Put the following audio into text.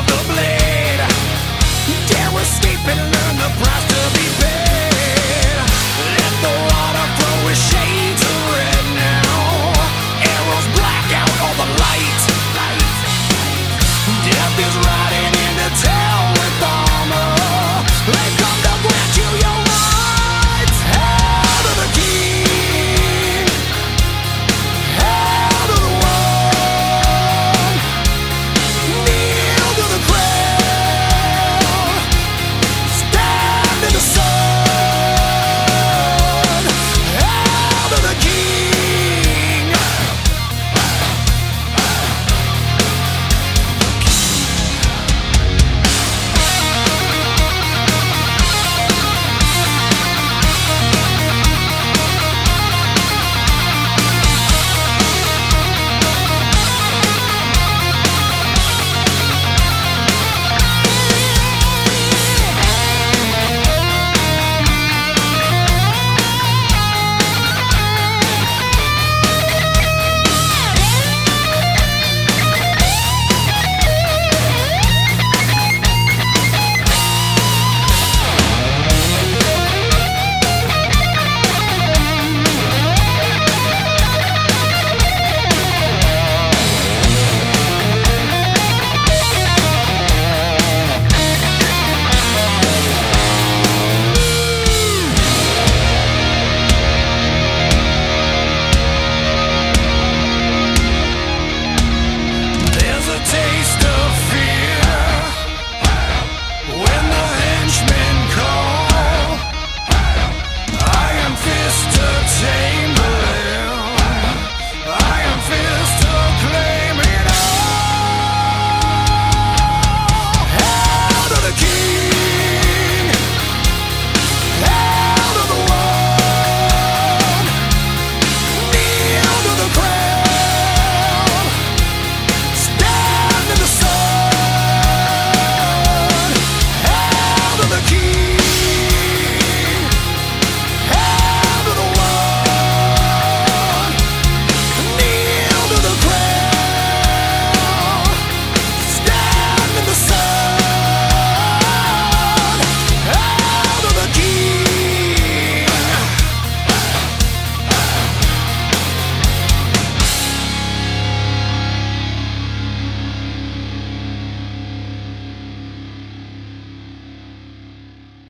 of the blade.